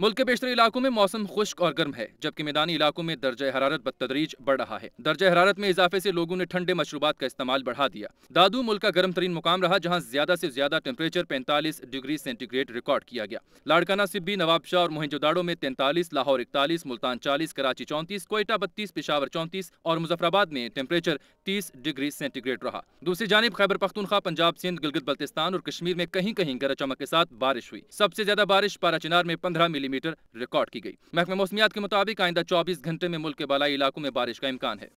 मुल्क के बेशतर इलाकों में मौसम खुश्क और गर्म है, जबकि मैदानी इलाकों में दर्ज हरारत बदतदरीज बढ़ रहा है। दर्ज हरारत में इजाफे से लोगों ने ठंडे मशरूबात का इस्तेमाल बढ़ा दिया। दादू मुल्क का गर्म तरीन मुकाम रहा, जहाँ ज़्यादा से ज़्यादा टेम्परेचर पैंतालीस डिग्री सेंटीग्रेड रिकॉर्ड किया गया। लाड़काना, सिब्बी, नवाबशाह और मोहनजोदाड़ो में तैंतालीस, लाहौर इकतालीस, मुल्तान चालीस, कराची चौंतीस, कोयटा बत्तीस, पिशावर चौंतीस और मुजफ्फराबाद में टेम्परेचर तीस डिग्री सेंटीग्रेड रहा। दूसरी जानब खैबर पख्तूनखा पंजाब, सिंध, गिलगित बल्तिस्तान और कश्मीर में कहीं कहीं गरज चमक के साथ बारिश हुई। सबसे ज़्यादा बारिश पारा चिनार में पंद्रह मिलीमीटर रिकॉर्ड की गई। महकमे मौसमियात के मुताबिक आइंदा चौबीस घंटे में मुल्क के बलाई इलाकों में बारिश का इम्कान है।